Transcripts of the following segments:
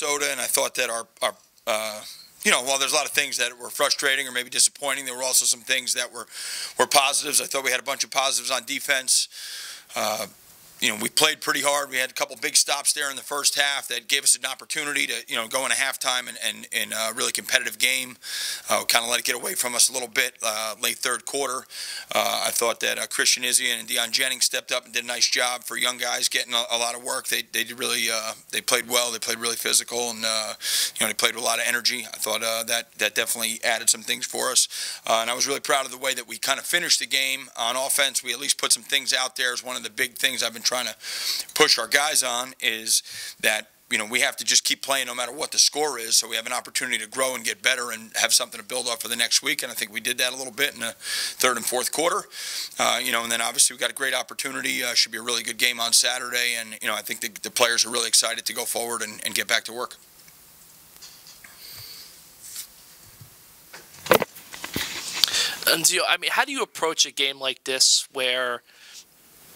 Minnesota, and I thought that our, our uh, you know, while there's a lot of things that were frustrating or maybe disappointing, there were also some things that were were positives. I thought we had a bunch of positives on defense. Uh, you know, we played pretty hard. We had a couple big stops there in the first half that gave us an opportunity to, you know, go in a halftime and, and in a really competitive game. Uh, kind of let it get away from us a little bit uh, late third quarter. Uh, I thought that uh, Christian Izien and Deion Jennings stepped up and did a nice job for young guys getting a, a lot of work. They, they did really uh, they played well. They played really physical and uh, you know they played with a lot of energy. I thought that that definitely added some things for us. and I was really proud of the way that we kind of finished the game on offense. We at least put some things out there. Is one of the big things I've been trying trying to push our guys on is that you know we have to just keep playing no matter what the score is so we have an opportunity to grow and get better and have something to build off for the next week and i think we did that a little bit in the third and fourth quarter. Uh, you know and then obviously we got a great opportunity uh, should be a really good game on saturday and you know i think the, the players are really excited to go forward and, and get back to work. And you, I mean, how do you approach a game like this where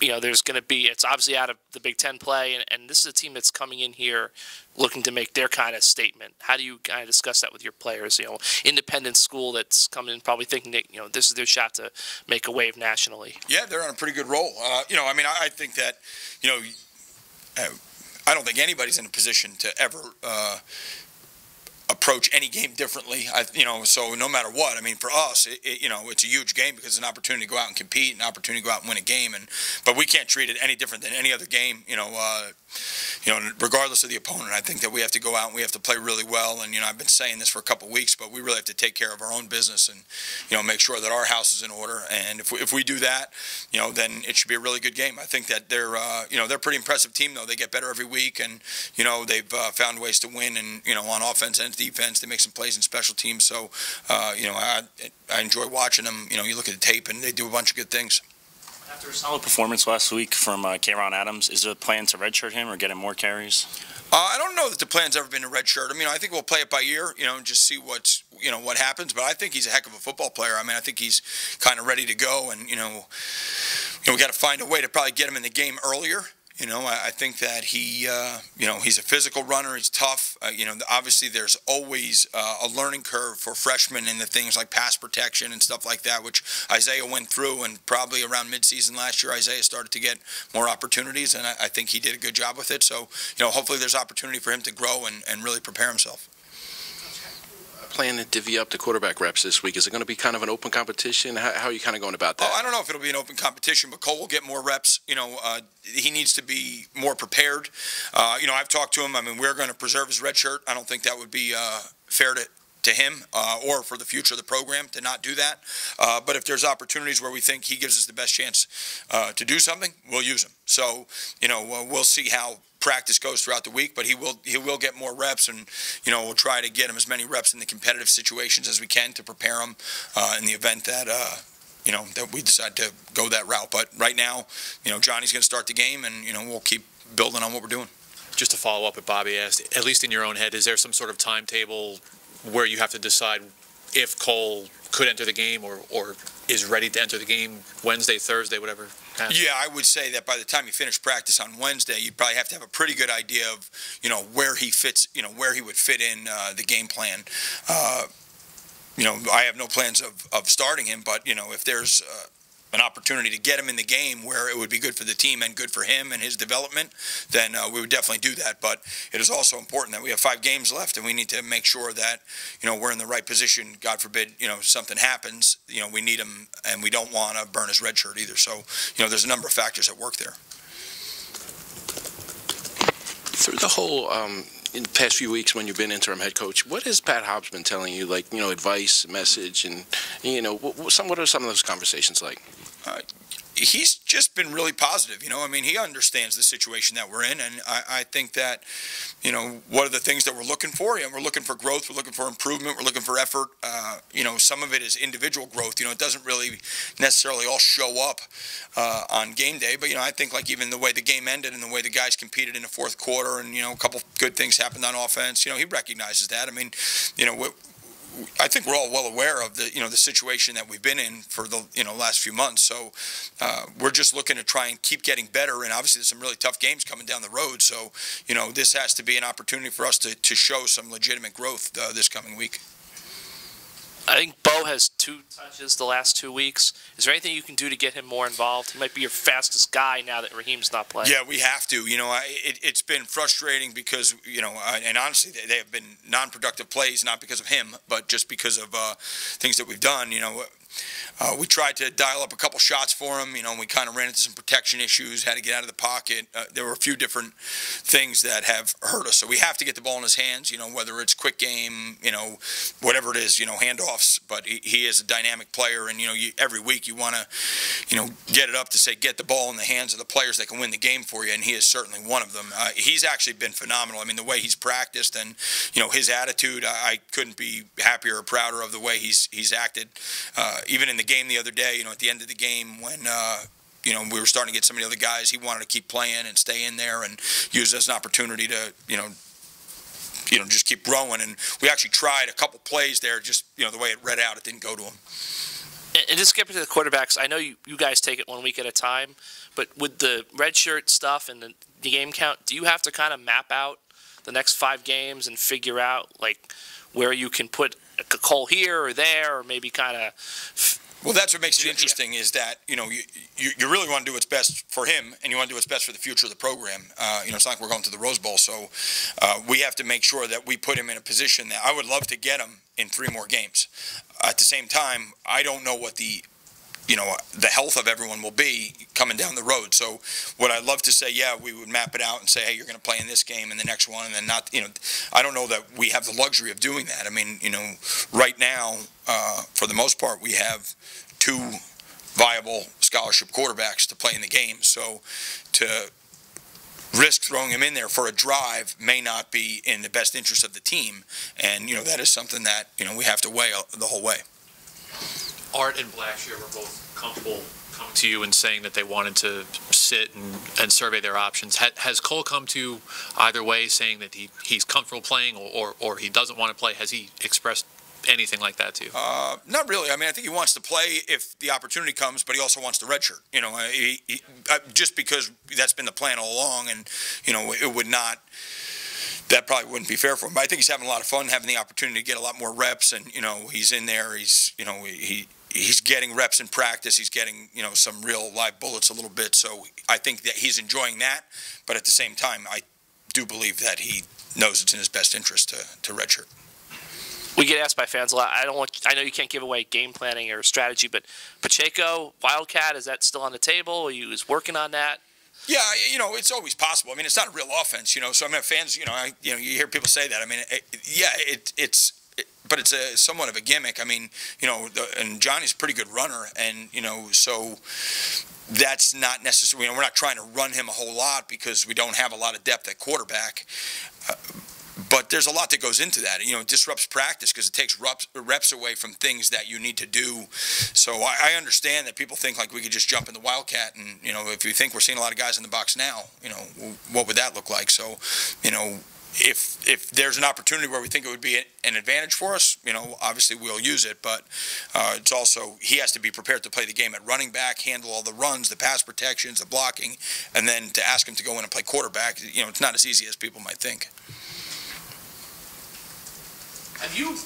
you know, there's going to be, it's obviously out of the Big Ten play, and, and this is a team that's coming in here looking to make their kind of statement. How do you kind of discuss that with your players? You know, independent school that's coming in probably thinking that, you know, this is their shot to make a wave nationally. Yeah, they're on a pretty good roll. Uh, you know, I mean, I, I think that, you know, uh, I don't think anybody's in a position to ever uh, approach any game differently. I, you know, so no matter what, I mean, for us, it, it, you know, it's a huge game because it's an opportunity to go out and compete, an opportunity to go out and win a game, and but we can't treat it any different than any other game. You know, uh, you know, regardless of the opponent, I think that we have to go out and we have to play really well. And you know, I've been saying this for a couple of weeks, but we really have to take care of our own business and you know make sure that our house is in order. And if we, if we do that, you know, then it should be a really good game. I think that they're uh, you know they're a pretty impressive team though. They get better every week, and you know they've uh, found ways to win. And you know on offense and defense, they make some plays in special teams. So uh, you know I I enjoy watching them. You know, you look at the tape and they do a bunch of good things. After a solid performance last week from uh, Adams, is there a plan to redshirt him or get him more carries? Uh, I don't know that the plan's ever been a redshirt. I mean, I think we'll play it by ear, you know, and just see what's, you know, what happens. But I think he's a heck of a football player. I mean, I think he's kind of ready to go, and you know, you know, we got to find a way to probably get him in the game earlier. You know, I, I think that he, uh, you know, he's a physical runner. He's tough. Uh, you know, obviously there's always uh, a learning curve for freshmen in the things like pass protection and stuff like that, which Isaiah went through. And probably around midseason last year, Isaiah started to get more opportunities, and I, I think he did a good job with it. So, you know, hopefully there's opportunity for him to grow and, and really prepare himself plan to divvy up the quarterback reps this week? Is it going to be kind of an open competition? How, how are you kind of going about that? Oh, I don't know if it'll be an open competition, but Cole will get more reps. You know, uh, he needs to be more prepared. Uh, you know, I've talked to him. I mean, we're going to preserve his red shirt. I don't think that would be uh, fair to to him uh, or for the future of the program to not do that. Uh, but if there's opportunities where we think he gives us the best chance uh, to do something, we'll use him. So, you know, we'll see how practice goes throughout the week, but he will he will get more reps, and you know we'll try to get him as many reps in the competitive situations as we can to prepare him uh, in the event that. Uh, you know that we decide to go that route, but right now, you know Johnny's going to start the game, and you know we'll keep building on what we're doing. Just to follow up what Bobby asked, at least in your own head, is there some sort of timetable where you have to decide if Cole could enter the game or, or is ready to enter the game Wednesday, Thursday, whatever yeah, I would say that by the time you finish practice on Wednesday, you probably have to have a pretty good idea of, you know, where he fits, you know, where he would fit in uh, the game plan. Uh, you know, I have no plans of, of starting him, but you know, if there's uh, an opportunity to get him in the game where it would be good for the team and good for him and his development, then uh, we would definitely do that. But it is also important that we have five games left, and we need to make sure that you know we're in the right position. God forbid, you know, something happens. You know, we need him, and we don't want to burn his red shirt either. So, you know, there's a number of factors at work there. Through the whole um, in the past few weeks when you've been interim head coach, what has Pat Hobbs been telling you, like you know, advice, message, and you know, what, some what are some of those conversations like? Uh, he's just been really positive. You know, I mean, he understands the situation that we're in, and I, I think that, you know, what are the things that we're looking for? And we're looking for growth. We're looking for improvement. We're looking for effort. Uh, you know, some of it is individual growth. You know, it doesn't really necessarily all show up uh, on game day, but you know, I think like even the way the game ended and the way the guys competed in the fourth quarter, and you know, a couple good things happened on offense. You know, he recognizes that. I mean, you know, I think we're all well aware of the, you know, the situation that we've been in for the, you know, last few months. So uh, we're just looking to try and keep getting better. And obviously, there's some really tough games coming down the road. So, you know, this has to be an opportunity for us to, to show some legitimate growth uh, this coming week. I think Bo has two touches the last two weeks. Is there anything you can do to get him more involved? He might be your fastest guy now that Raheem's not playing. Yeah, we have to. You know, I, it, has been frustrating because you know, uh, and honestly, they, they, have been non-productive plays, not because of him, but just because of uh, things that we've done. You know, uh, we tried to dial up a couple shots for him. You know, we kind of ran into some protection issues, had to get out of the pocket. Uh, there were a few different things that have hurt us. So we have to get the ball in his hands, you know, whether it's quick game, you know, whatever it is, you know, handoffs. But he, he is a dynamic player. And, you know, you, every week you want to, you know, get it up to say, get the ball in the hands of the players that can win the game for you. And he is certainly one of them. Uh, he's actually been phenomenal. I mean, the way he's practiced and, you know, his attitude, I, I couldn't be happier or prouder of the way he's, he's acted, uh, even in the game the other day, you know, at the end of the game when, uh, you know, we were starting to get some of the other guys, he wanted to keep playing and stay in there and use it as an opportunity to, you know, you know, just keep growing. And we actually tried a couple plays there, just, you know, the way it read out, it didn't go to him. And just skipping to the quarterbacks, I know you, you guys take it one week at a time, but with the red shirt stuff and the, the game count, do you have to kind of map out the next five games and figure out, like, where you can put a Cole here or there, or maybe kind of well, that's what makes it interesting is that you know you, you, you, really want to do what's best for him, and you want to do what's best for the future of the program. Uh, you know, it's not like we're going to the Rose Bowl, so uh, we have to make sure that we put him in a position that I would love to get him in three more games. at the same time, I don't know what the you know the health of everyone will be coming down the road. So what I'd love to say, yeah, we would map it out and say, hey, you're going to play in this game and the next one, and then not, you know, I don't know that we have the luxury of doing that. I mean, you know, right now, uh, for the most part, we have two viable scholarship quarterbacks to play in the game. So to risk throwing him in there for a drive may not be in the best interest of the team, and you know that is something that you know we have to weigh the whole way. Art and Blackshear were both comfortable coming to you and saying that they wanted to sit and, and survey their options. Ha, has Cole come to either way saying that he, he's comfortable playing or, or, or he doesn't want to play? Has he expressed anything like that to you? Uh, not really. I mean, I think he wants to play if the opportunity comes, but he also wants the red shirt. You know, he, he, uh, just because that's been the plan all along, and you know, it would not that probably wouldn't be fair for him. But I think he's having a lot of fun, having the opportunity to get a lot more reps, and you know he's in there. He's you know he he's getting reps in practice. He's getting you know some real live bullets a little bit. So I think that he's enjoying that. But at the same time, I do believe that he knows it's in his best interest to to redshirt. We get asked by fans a lot. I don't want. I know you can't give away game planning or strategy, but Pacheco, Wildcat, is that still on the table? Are you working on that? Yeah, you know, it's always possible. I mean, it's not a real offense, you know. So I mean, fans, you know, I, you know, you hear people say that. I mean, it, yeah, it, it's, it, but it's a somewhat of a gimmick. I mean, you know, the, and Johnny's a pretty good runner, and you know, so that's not necessarily. You know, we're not trying to run him a whole lot because we don't have a lot of depth at quarterback. Uh, but there's a lot that goes into that. You know, it disrupts practice because it takes reps, reps, away from things that you need to do. So I, I, understand that people think like we could just jump in the wildcat, and you know, if you think we're seeing a lot of guys in the box now, you know, what would that look like? So, you know. If, if there's an opportunity where we think it would be an advantage for us, you know, obviously we'll use it. But uh, it's also he has to be prepared to play the game at running back, handle all the runs, the pass protections, the blocking, and then to ask him to go in and play quarterback, you know, it's not as easy as people might think. Have you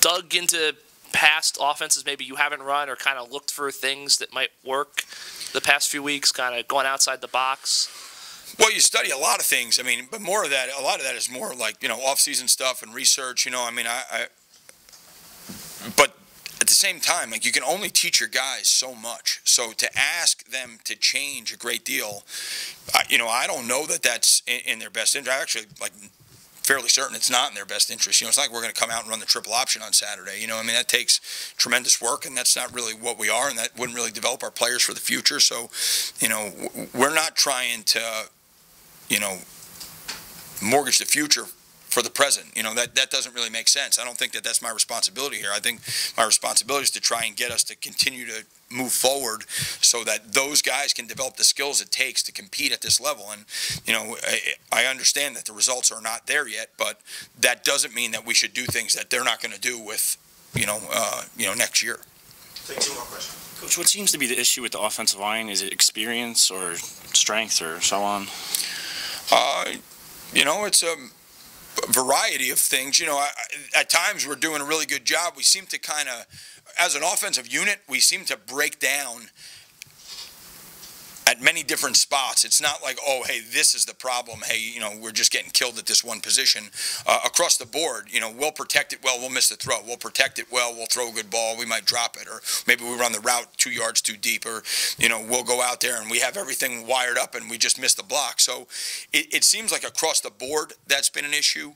dug into past offenses maybe you haven't run or kind of looked for things that might work the past few weeks, kind of going outside the box? Well, you study a lot of things. I mean, but more of that, a lot of that is more like you know off-season stuff and research. You know, I mean, I, I but at the same time, like you can only teach your guys so much. So to ask them to change a great deal, uh, you know, I don't know that that's in, in their best interest. I actually like fairly certain it's not in their best interest. You know, it's not like we're going to come out and run the triple option on Saturday. You know, I mean that takes tremendous work, and that's not really what we are, and that wouldn't really develop our players for the future. So, you know, we're not trying to, you know, mortgage the future for the present. You know, that, that doesn't really make sense. I don't think that that's my responsibility here. I think my responsibility is to try and get us to continue to move forward so that those guys can develop the skills it takes to compete at this level. And, you know, I, I understand that the results are not there yet, but that doesn't mean that we should do things that they're not going to do with, you know, uh, you know, next year. Take two more questions. Coach, what seems to be the issue with the offensive line? Is it experience or strength or so on? Uh, you know, it's a variety of things. You know, I, at times we're doing a really good job. We seem to kind of, as an offensive unit, we seem to break down many different spots. It's not like, oh, hey, this is the problem. Hey, you know, we're just getting killed at this one position. Uh, across the board, you know, we'll protect it well, we'll miss the throw. We'll protect it well, we'll throw a good ball, we might drop it, or maybe we run the route two yards too deep, or you know, we'll go out there and we have everything wired up and we just miss the block. So it, it seems like across the board that's been an issue.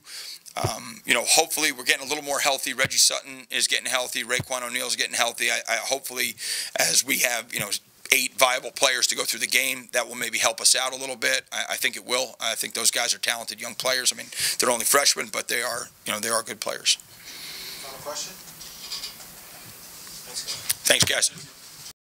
Um, you know, hopefully we're getting a little more healthy. Reggie Sutton is getting healthy. Raiqwon O'Neal's getting healthy. I, I hopefully, as we have, you know, eight viable players to go through the game, that will maybe help us out a little bit. I, I think it will. I think those guys are talented young players. I mean, they're only freshmen, but they are, you know, they are good players. Final question? Thanks, guys.